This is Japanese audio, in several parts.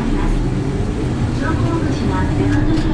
ります。乗降口は出方に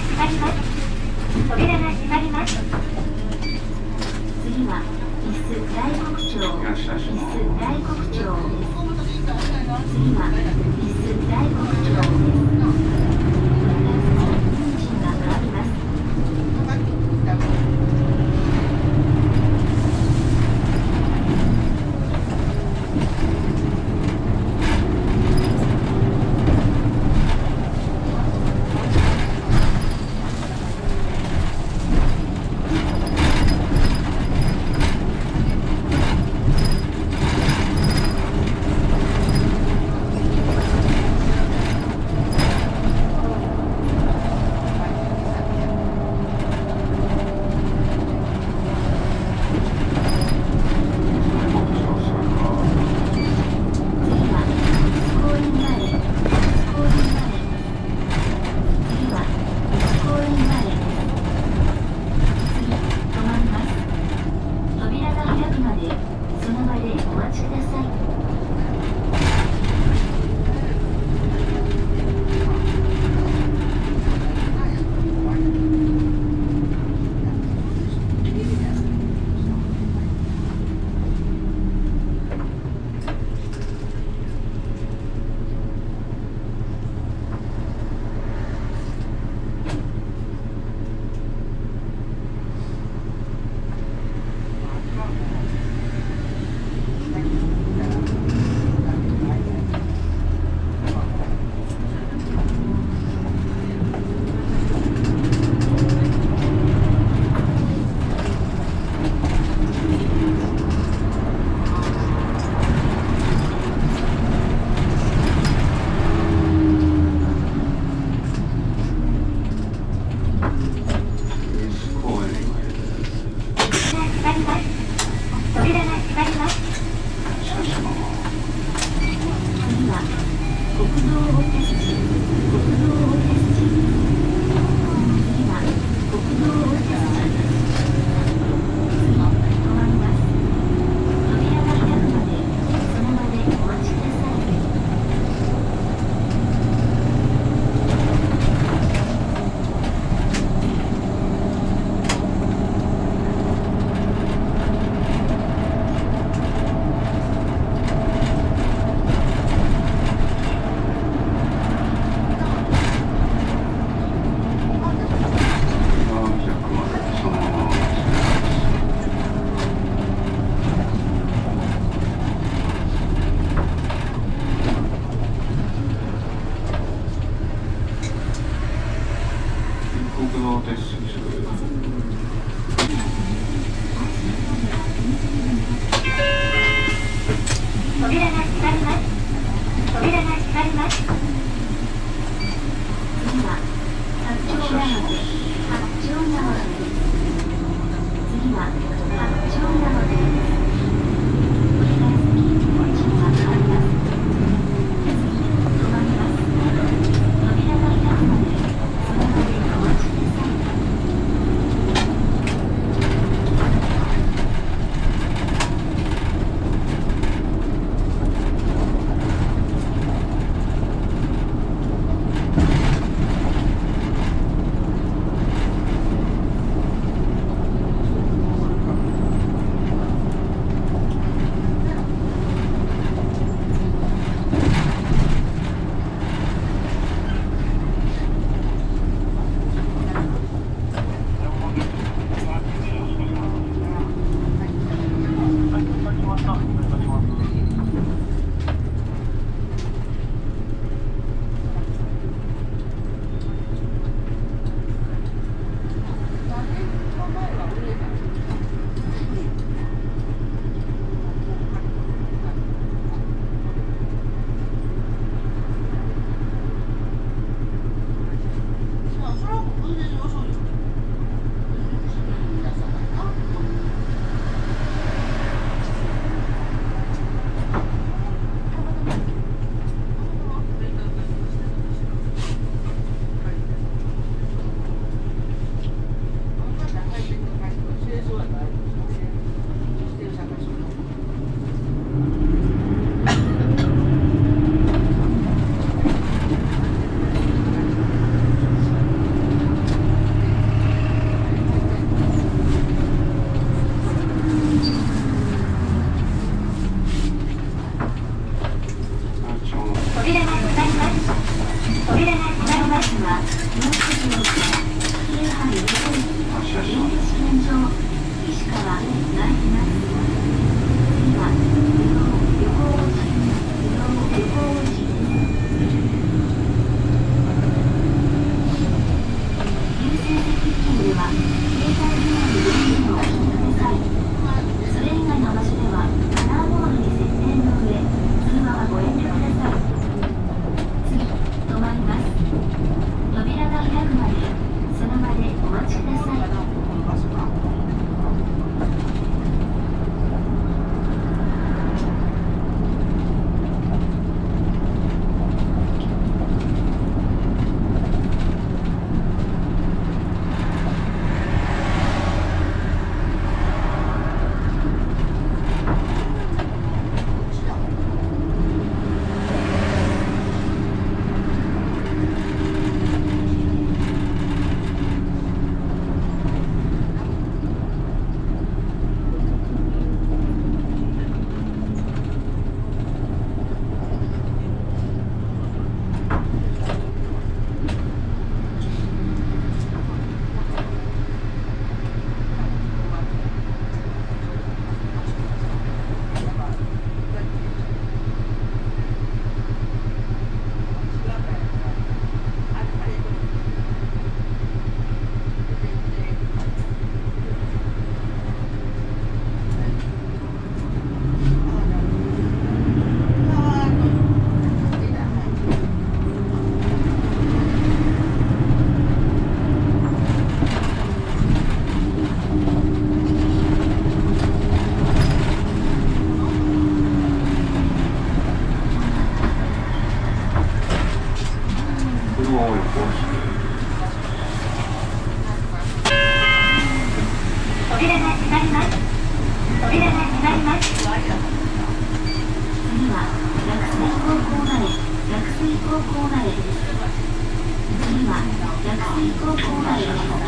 閉まります。扉が閉まります。次は椅子大黒町。椅子大黒町次は椅子大黒町です。行く方がい。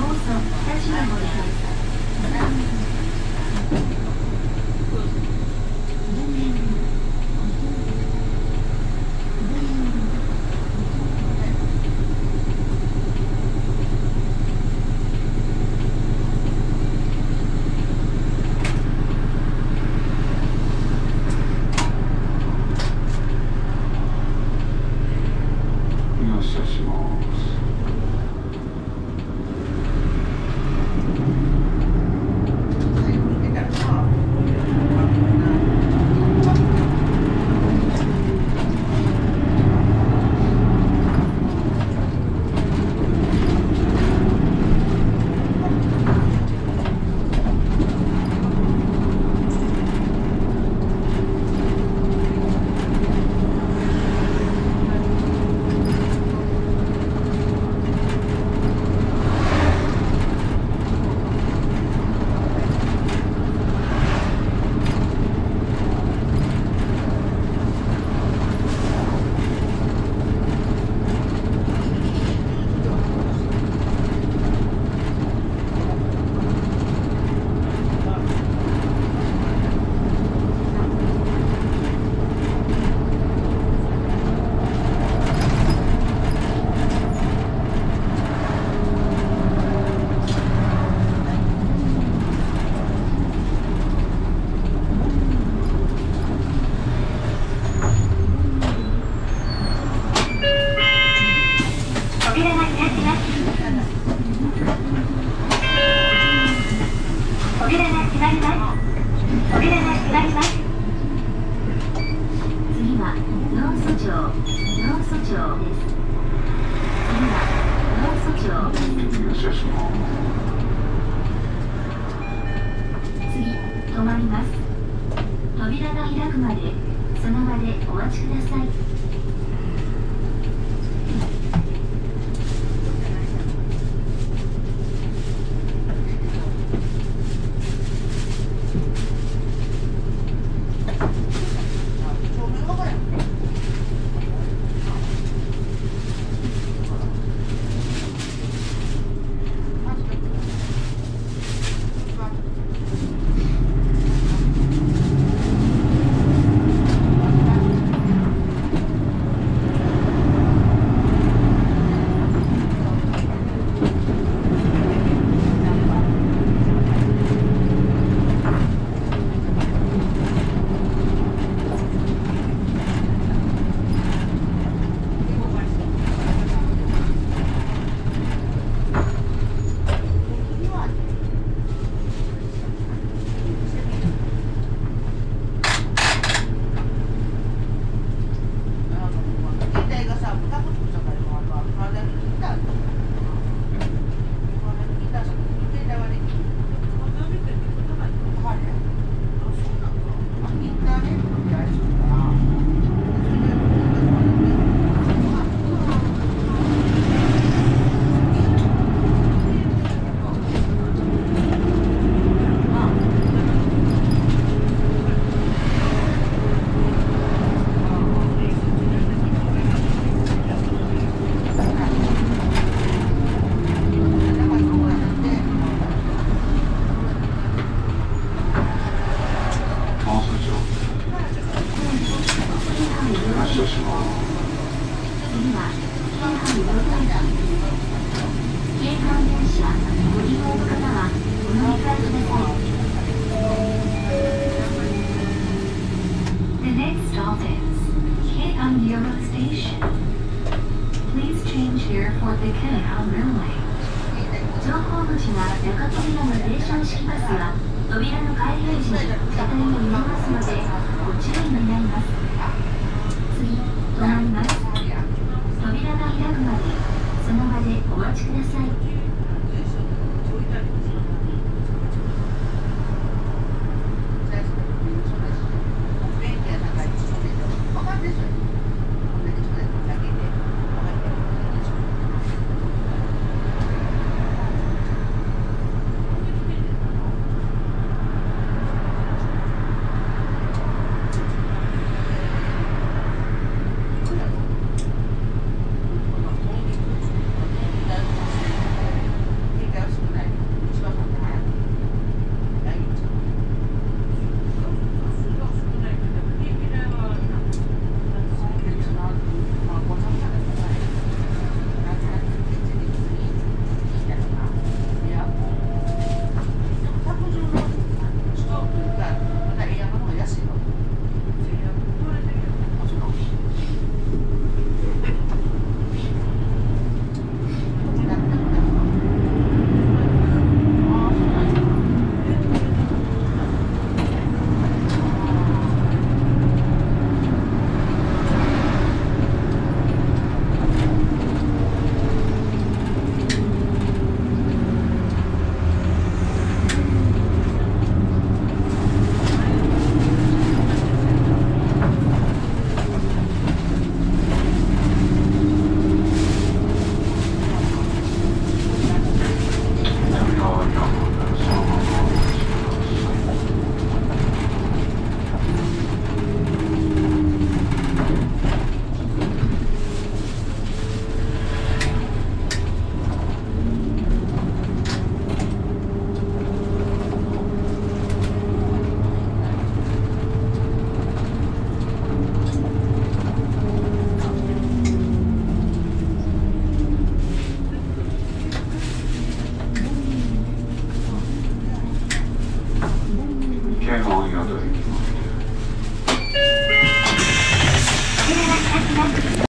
どうぞお立ちのござす。乗降口が中扉の停車式バスは扉の開閉時に車体を揺れますのでご注意願います次止まります扉が開くまでその場でお待ちください